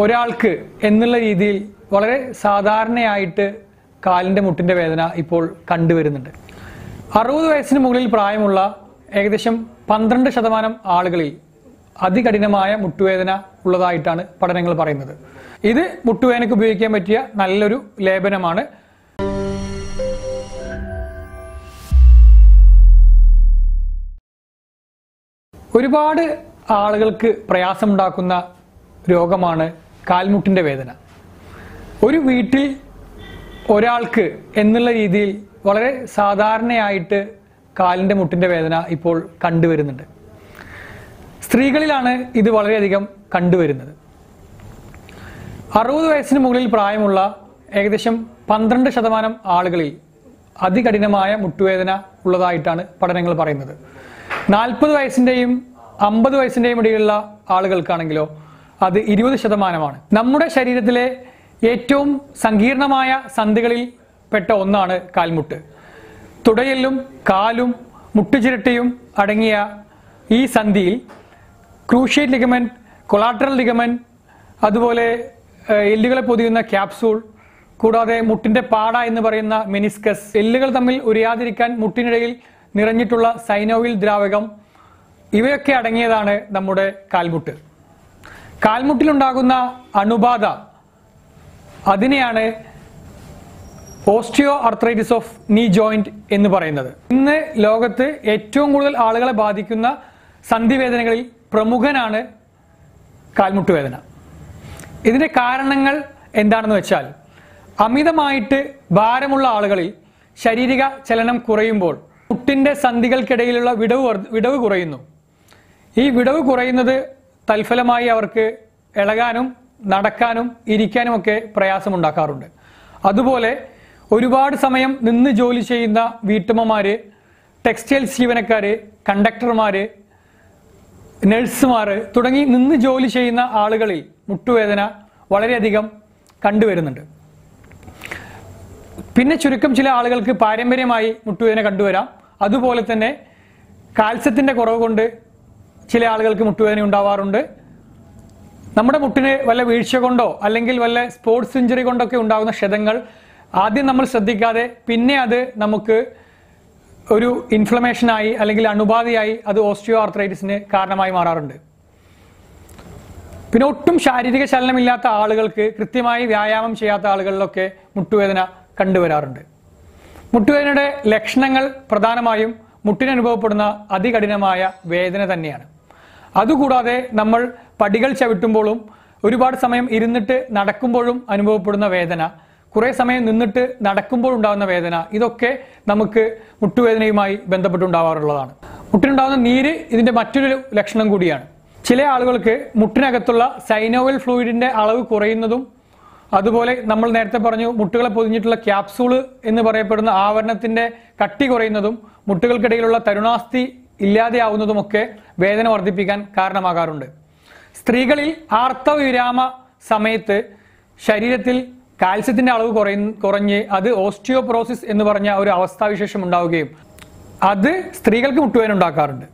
ഒരാൾക്ക് എന്നുള്ള രീതിയിൽ വളരെ സാധാരണയായിട്ട് കാലിന്റെ മുട്ടിന്റെ വേദന ഇപ്പോൾ കണ്ടുവരുന്നുണ്ട്. അറുപത് വയസ്സിന് മുകളിൽ പ്രായമുള്ള ഏകദേശം പന്ത്രണ്ട് ശതമാനം ആളുകളിൽ അതികഠിനമായ മുട്ടുവേദന ഉള്ളതായിട്ടാണ് പഠനങ്ങൾ പറയുന്നത്. ഇത് മുട്ടുവേദനയ്ക്ക് ഉപയോഗിക്കാൻ പറ്റിയ നല്ലൊരു ലേപനമാണ്. ഒരുപാട് ആളുകൾക്ക് പ്രയാസമുണ്ടാക്കുന്ന രോഗമാണ് കാൽമുട്ടിന്റെ വേദന. ഒരു വീട്ടിൽ ഒരാൾക്ക് എന്നുള്ള രീതിയിൽ വളരെ സാധാരണയായിട്ട് കാലിന്റെ മുട്ടിന്റെ വേദന ഇപ്പോൾ കണ്ടുവരുന്നുണ്ട്. സ്ത്രീകളിലാണ് ഇത് വളരെയധികം കണ്ടുവരുന്നത്. അറുപത് വയസ്സിന് മുകളിൽ പ്രായമുള്ള ഏകദേശം പന്ത്രണ്ട് ശതമാനം ആളുകളിൽ അതികഠിനമായ മുട്ടുവേദന ഉള്ളതായിട്ടാണ് പഠനങ്ങൾ പറയുന്നത്. നാൽപ്പത് വയസ്സിന്റെയും അമ്പത് വയസ്സിന്റെയും ഇടയിലുള്ള ആളുകൾക്കാണെങ്കിലോ അത് ഇരുപത് ശതമാനമാണ്. നമ്മുടെ ശരീരത്തിലെ ഏറ്റവും സങ്കീർണമായ സന്ധികളിൽ പെട്ട ഒന്നാണ് കാൽമുട്ട്. തുടയലും കാലും മുട്ടുചിരട്ടയും അടങ്ങിയ ഈ സന്ധിയിൽ ക്രൂഷ്യേറ്റ് ലിഗമെന്റ് കൊളാട്രൽ ലിഗമെന്റ് അതുപോലെ എല്ലുകളെ പൊതിയുന്ന ക്യാപ്സൂൾ കൂടാതെ മുട്ടിന്റെ പാട എന്ന് പറയുന്ന മെനിസ്കസ് എല്ലുകൾ തമ്മിൽ ഉരയാതിരിക്കാൻ മുട്ടിനിടയിൽ നിറഞ്ഞിട്ടുള്ള സൈനോവിൽ ദ്രാവകം ഇവയൊക്കെ അടങ്ങിയതാണ് നമ്മുടെ കാൽമുട്ട്. കാൽമുട്ടിലുണ്ടാകുന്ന അണുബാധ. അതിനെയാണ് osteoarthritis of knee joint എന്ന് പറയുന്നത്. ഇന്ന് ലോകത്ത് ഏറ്റവും കൂടുതൽ ആളുകളെ ബാധിക്കുന്ന സന്ധിവേദനകളിൽ പ്രമുഖനാണ് കാൽമുട്ട് വേദന ഇതിന്റെ കാരണങ്ങൾ എന്താണെന്ന് വെച്ചാൽ അമിതമായിട്ട് ഭാരമുള്ള ആളുകളിൽ ശാരീരിക ചലനം കുറയുമ്പോൾ മുട്ടിന്റെ സന്ധികൾക്കിടയിലുള്ള വിടവ് വിടവ് കുറയുന്നു. ഈ വിടവ് കുറയുന്നത് തൽഫലമായി അവർക്ക് ഇളകാനും നടക്കാനും ഇരിക്കാനും ഒക്കെ പ്രയാസമുണ്ടാക്കാറുണ്ട്. അതുപോലെ ഒരുപാട് സമയം നിന്ന് ജോലി ചെയ്യുന്ന വീട്ടമ്മമാര് ടെക്സ്റ്റൈൽസ് ജീവനക്കാര് കണ്ടക്ടർമാര് നഴ്സുമാർ തുടങ്ങി നിന്ന് ജോലി ചെയ്യുന്ന ആളുകളിൽ മുട്ടുവേദന വളരെയധികം കണ്ടുവരുന്നുണ്ട്. പിന്നെ ചുരുക്കം ചില ആളുകൾക്ക് പാരമ്പര്യമായി മുട്ടുവേദന കണ്ടുവരാം. അതുപോലെ തന്നെ കാൽസ്യത്തിന്റെ കുറവ് കൊണ്ട് ചില ആളുകൾക്ക് മുട്ടുവേദന ഉണ്ടാവാറുണ്ട്. നമ്മുടെ മുട്ടിന് വല്ല വീഴ്ച കൊണ്ടോ അല്ലെങ്കിൽ വല്ല സ്പോർട്സ് ഇഞ്ചുറി കൊണ്ടൊക്കെ ഉണ്ടാകുന്ന ക്ഷതങ്ങൾ ആദ്യം നമ്മൾ ശ്രദ്ധിക്കാതെ പിന്നെ അത് നമുക്ക് ഒരു ഇൻഫ്ലമേഷനായി അല്ലെങ്കിൽ അണുബാധയായി അത് ഓസ്റ്റിയോ ആർത്രൈറ്റിസിന് കാരണമായി മാറാറുണ്ട്. പിന്നെ ഒട്ടും ശാരീരിക ചലനമില്ലാത്ത ആളുകൾക്ക് കൃത്യമായി വ്യായാമം ചെയ്യാത്ത ആളുകളിലൊക്കെ മുട്ടുവേദന കണ്ടുവരാറുണ്ട്. മുട്ടുവേദനയുടെ ലക്ഷണങ്ങൾ പ്രധാനമായും മുട്ടിനനുഭവപ്പെടുന്ന അതികഠിനമായ വേദന തന്നെയാണ്. അതുകൂടാതെ നമ്മൾ പടികൾ ചവിട്ടുമ്പോഴും ഒരുപാട് സമയം ഇരുന്നിട്ട് നടക്കുമ്പോഴും അനുഭവപ്പെടുന്ന വേദന കുറേ സമയം നിന്നിട്ട് നടക്കുമ്പോഴുണ്ടാകുന്ന വേദന ഇതൊക്കെ നമുക്ക് മുട്ടുവേദനയുമായി ബന്ധപ്പെട്ടുണ്ടാവാറുള്ളതാണ്. മുട്ടിനുണ്ടാകുന്ന നീര് ഇതിന്റെ മറ്റൊരു ലക്ഷണം കൂടിയാണ്. ചില ആളുകൾക്ക് മുട്ടിനകത്തുള്ള സൈനോവൽ ഫ്ലൂയിഡിന്റെ അളവ് കുറയുന്നതും അതുപോലെ നമ്മൾ നേരത്തെ പറഞ്ഞു മുട്ടുകളെ പൊതിഞ്ഞിട്ടുള്ള ക്യാപ്സൂൾ എന്ന് പറയപ്പെടുന്ന ആവരണത്തിന്റെ കട്ടി കുറയുന്നതും മുട്ടുകൾക്കിടയിലുള്ള തരുണാസ്ഥി ഇല്ലാതെയാവുന്നതുമൊക്കെ വേദന വർദ്ധിപ്പിക്കാൻ കാരണമാകാറുണ്ട്. സ്ത്രീകളിൽ ആർത്തവിരാമ സമയത്ത് ശരീരത്തിൽ കാൽസ്യത്തിന്റെ അളവ് കുറയ കുറഞ്ഞ് അത് ഓസ്റ്റിയോപ്രോസിസ് എന്ന് പറഞ്ഞ ഒരു അവസ്ഥാവിശേഷം ഉണ്ടാവുകയും അത് സ്ത്രീകൾക്ക് മുട്ടുവേന ഉണ്ടാക്കാറുണ്ട്.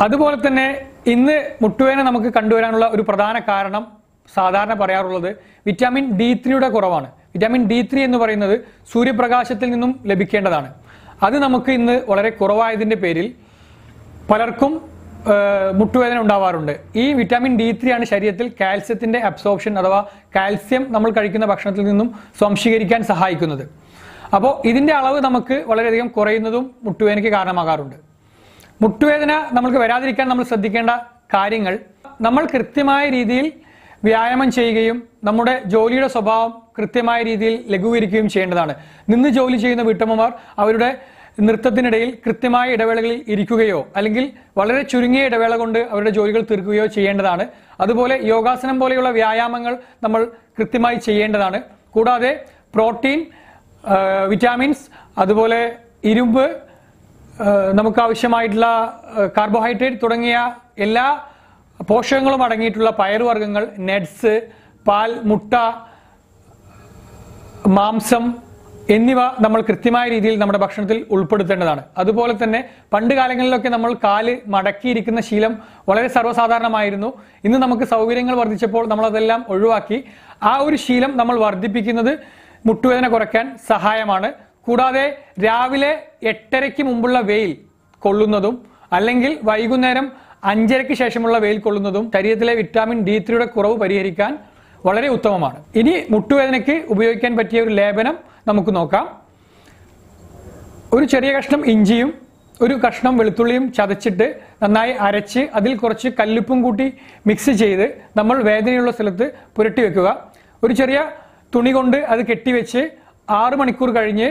അതുപോലെ തന്നെ ഇന്ന് മുട്ടുവേന നമുക്ക് കണ്ടുവരാനുള്ള ഒരു പ്രധാന കാരണം സാധാരണ പറയാറുള്ളത് വിറ്റാമിൻ ഡി ത്രീയുടെ കുറവാണ്. വിറ്റാമിൻ ഡി ത്രീ എന്ന് പറയുന്നത് സൂര്യപ്രകാശത്തിൽ നിന്നും ലഭിക്കേണ്ടതാണ്. അത് നമുക്ക് ഇന്ന് വളരെ കുറവായതിന്റെ പേരിൽ പലർക്കും മുട്ടുവേദന ഉണ്ടാവാറുണ്ട്. ഈ വിറ്റാമിൻ ഡി ത്രീ ആണ് ശരീരത്തിൽ കാൽസ്യത്തിന്റെ അബ്സോർപ്ഷൻ അഥവാ കാൽസ്യം നമ്മൾ കഴിക്കുന്ന ഭക്ഷണത്തിൽ നിന്നും സ്വാംശീകരിക്കാൻ സഹായിക്കുന്നത്. അപ്പോൾ ഇതിന്റെ അളവ് നമുക്ക് വളരെയധികം കുറയുന്നതും മുട്ടുവേദനയ്ക്ക് കാരണമാകാറുണ്ട്. മുട്ടുവേദന നമുക്ക് വരാതിരിക്കാൻ നമ്മൾ ശ്രദ്ധിക്കേണ്ട കാര്യങ്ങൾ നമ്മൾ കൃത്യമായ രീതിയിൽ വ്യായാമം ചെയ്യുകയും നമ്മുടെ ജോലിയുടെ സ്വഭാവം കൃത്യമായ രീതിയിൽ ലഘൂകരിക്കുകയും ചെയ്യേണ്ടതാണ്. നിന്ന് ജോലി ചെയ്യുന്ന വീട്ടമ്മമാർ അവരുടെ നൃത്തത്തിനിടയിൽ കൃത്യമായ ഇടവേളകളിൽ ഇരിക്കുകയോ അല്ലെങ്കിൽ വളരെ ചുരുങ്ങിയ ഇടവേള കൊണ്ട് അവരുടെ ജോലികൾ തീർക്കുകയോ ചെയ്യേണ്ടതാണ്. അതുപോലെ യോഗാസനം പോലെയുള്ള വ്യായാമങ്ങൾ നമ്മൾ കൃത്യമായി ചെയ്യേണ്ടതാണ്. കൂടാതെ പ്രോട്ടീൻ വിറ്റാമിൻസ് അതുപോലെ ഇരുമ്പ് നമുക്ക് ആവശ്യമായിട്ടുള്ള കാർബോഹൈഡ്രേറ്റ് തുടങ്ങിയ എല്ലാ പോഷകങ്ങളും അടങ്ങിയിട്ടുള്ള പയറുവർഗങ്ങൾ നട്സ് പാൽ മുട്ട മാംസം എന്നിവ നമ്മൾ കൃത്യമായ രീതിയിൽ നമ്മുടെ ഭക്ഷണത്തിൽ ഉൾപ്പെടുത്തേണ്ടതാണ്. അതുപോലെ തന്നെ പണ്ട് കാലങ്ങളിലൊക്കെ നമ്മൾ കാൽ മടക്കിയിരിക്കുന്ന ശീലം വളരെ സർവസാധാരണമായിരുന്നു. ഇന്ന് നമുക്ക് സൗകര്യങ്ങൾ വർദ്ധിച്ചപ്പോൾ നമ്മളതെല്ലാം ഒഴിവാക്കി ആ ഒരു ശീലം നമ്മൾ വർദ്ധിപ്പിക്കുന്നത് മുട്ടുവേദന കുറയ്ക്കാൻ സഹായമാണ്. കൂടാതെ രാവിലെ എട്ടരയ്ക്ക് മുമ്പുള്ള വെയിൽ കൊള്ളുന്നതും അല്ലെങ്കിൽ വൈകുന്നേരം അഞ്ചരയ്ക്ക് ശേഷമുള്ള വെയിൽ കൊള്ളുന്നതും ശരീരത്തിലെ വിറ്റാമിൻ ഡി ത്രീയുടെ കുറവ് പരിഹരിക്കാൻ വളരെ ഉത്തമമാണ്. ഇനി മുട്ടുവേദനയ്ക്ക് ഉപയോഗിക്കാൻ പറ്റിയ ഒരു ലേപനം നമുക്ക് നോക്കാം. ഒരു ചെറിയ കഷ്ണം ഇഞ്ചിയും ഒരു കഷ്ണം വെളുത്തുള്ളിയും ചതച്ചിട്ട് നന്നായി അരച്ച് അതിൽ കുറച്ച് കല്ലുപ്പും കൂട്ടി മിക്സ് ചെയ്ത് നമ്മൾ വേദനയുള്ള സ്ഥലത്ത് പുരട്ടി വെക്കുക. ഒരു ചെറിയ തുണി കൊണ്ട് അത് കെട്ടിവെച്ച് ആറു മണിക്കൂർ കഴിഞ്ഞ്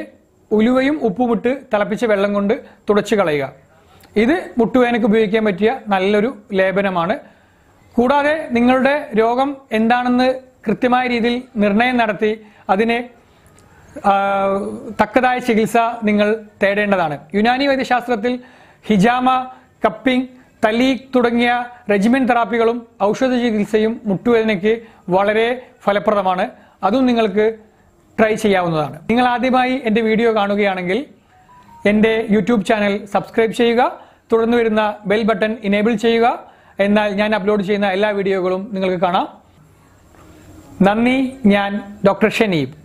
ഉലുവയും ഉപ്പുമിട്ട് തിളപ്പിച്ച വെള്ളം കൊണ്ട് തുടച്ചു കളയുക. ഇത് മുട്ടുവേദനയ്ക്ക് ഉപയോഗിക്കാൻ പറ്റിയ നല്ലൊരു ലേപനമാണ്. കൂടാതെ നിങ്ങളുടെ രോഗം എന്താണെന്ന് കൃത്യമായ രീതിയിൽ നിർണയം നടത്തി അതിന് തക്കതായ ചികിത്സ നിങ്ങൾ തേടേണ്ടതാണ്. യുനാനി വൈദ്യശാസ്ത്രത്തിൽ ഹിജാമ കപ്പിംഗ് തലീഖ് തുടങ്ങിയ റെജിമെൻ തെറാപ്പികളും ഔഷധ ചികിത്സയും മുട്ടുവേദനയ്ക്ക് വളരെ ഫലപ്രദമാണ്. അതും നിങ്ങൾക്ക് ട്രൈ ചെയ്യാവുന്നതാണ്. നിങ്ങൾ ആദ്യമായി എന്റെ വീഡിയോ കാണുകയാണെങ്കിൽ എന്റെ യൂട്യൂബ് ചാനൽ സബ്സ്ക്രൈബ് ചെയ്യുക തുടർന്ന് വരുന്ന ബെൽ ബട്ടൺ ഇനേബിൾ ചെയ്യുക എന്നാൽ ഞാൻ അപ്ലോഡ് ചെയ്യുന്ന എല്ലാ വീഡിയോകളും നിങ്ങൾക്ക് കാണാം. നന്ദി ഞാൻ ഡോക്ടർ ഷനീബ്.